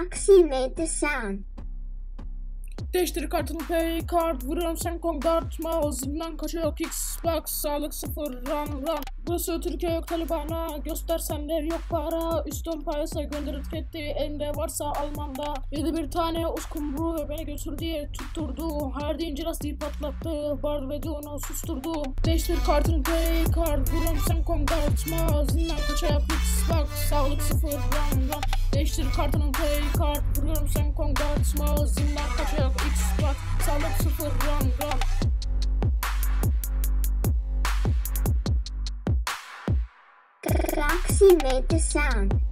Roxy made the sound. Değiştir kartını pay kart Vuruyorum sen kongartma Hızından kaçıyor Xbox Sağlık sıfır run run. Burası Türkiye yok Taliban'a Göstersenler yok para. Üstün payasa gönderir fethi Elinde varsa Alman'da. Yedi bir tane uskumru beni götür diye tutturdu. Her deyince lastiği patlattı Bar ve onu susturdu. Değiştir kartını pay kart Vuruyorum sen kongartma Hızından kaçıyor Xbox Sağlık sıfır run run Değiştir kartının play kart Vuruyorum sen kongartma Hızından kaçıyor Xbox Sağlık sıfır run run Roxy made the sound.